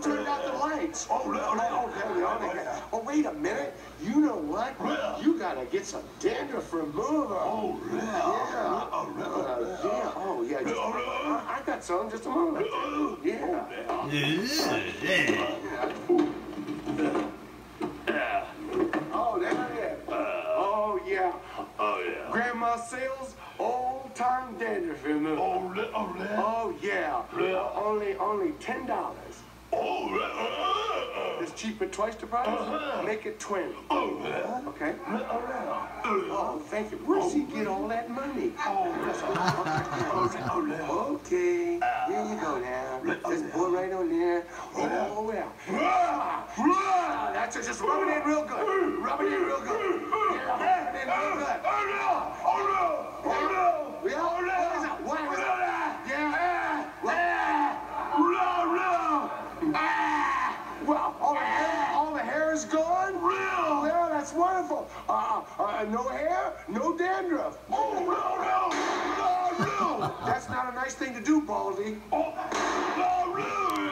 Who turned out the lights? Oh, no, no. Oh, there we are. Oh, yeah. Oh, wait a minute. You know what? Yeah. You gotta get some dandruff remover. Oh, yeah. Yeah. Oh, yeah. Uh, yeah. Oh, yeah. Just, Yeah. I, I got some. Just a moment. Yeah. Oh, there it is. Oh, yeah. Oh, yeah. Grandma Sales, old time dandruff remover. Oh, yeah. Oh, yeah. Oh, yeah. Yeah. Only, only ten dollars. Oh, yeah. It's cheaper twice the price. Uh-huh. Make it twenty. Oh, yeah. Okay. Oh, yeah. Oh, thank you. Where's he get all that money? Oh. Okay. Here you go now. Just pour right on there. Oh, well. That's it. Just rub it in real good. Rub it in real good. Yeah, rub it in real good. Oh, no. Oh, no. Oh, no. Yeah. Oh, no. What is it? What is it? Yeah. Ah! No, no. Ah! Well, all the hair, all hair is gone. Real. Yeah, that's wonderful. Uh, uh, no hair, no dandruff. Oh, no, no. No, no. That's not a nice thing to do, Baldy. Oh, no, no.